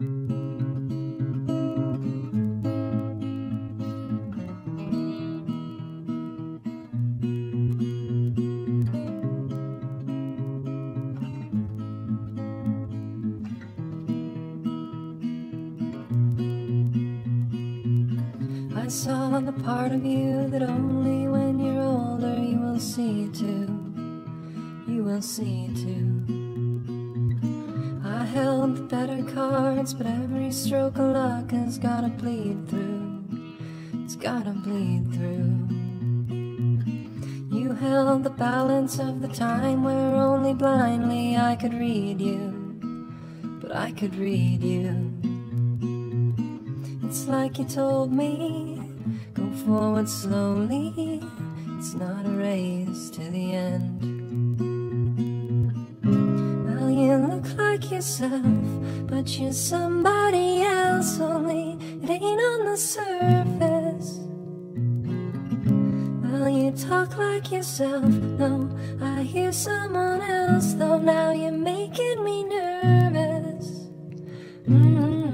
I saw the part of you that only when you're older you will see too. You will see too. Held the better cards, but every stroke of luck has gotta bleed through. It's gotta bleed through. You held the balance of the time where only blindly I could read you, but I could read you. It's like you told me Go forward slowly, it's not a race to the end. Yourself, but you're somebody else, only it ain't on the surface. Well, you talk like yourself, no, I hear someone else, though now you're making me nervous. Mm -hmm.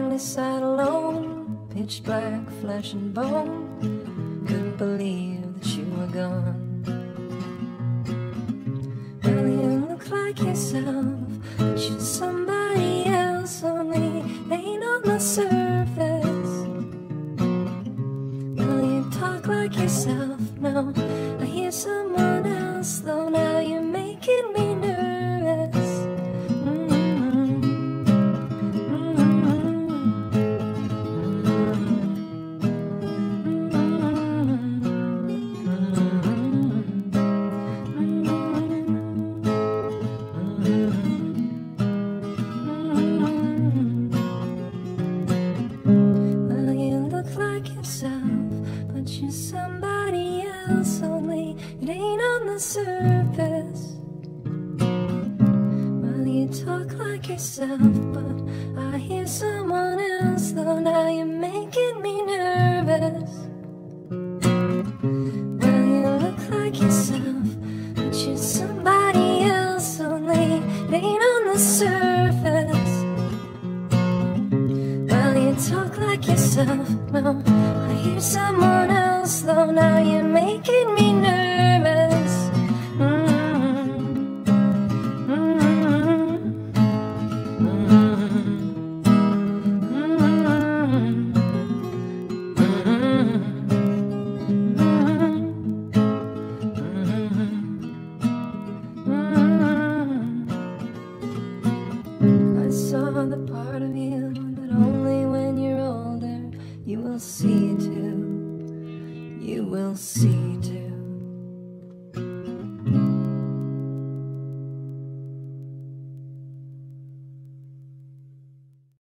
Finally sat alone, pitch black flesh and bone. Couldn't believe that you were gone. Well, you look like yourself, but you're somebody else, only ain't on the surface. Well, you talk like yourself, only it ain't on the surface. Well, you talk like yourself, but I hear someone else, though now you're making me nervous. Well, you look like yourself, but you're somebody else, only it ain't on the surface. Well, you talk like yourself, no, Hear someone else, though now you're making me nervous. Mm-hmm. I saw the part of you that only when you're older you will see you see.